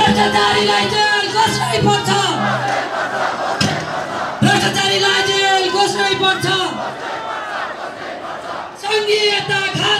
भ्रष्टाचारीलाई jail कसरी पर्छ? भ्रष्टाचारीलाई jail कसरी पर्छ? सङ्घीयता खा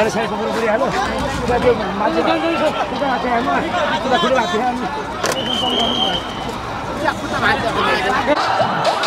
ल्याएर त्यो मान्छे भएको थियो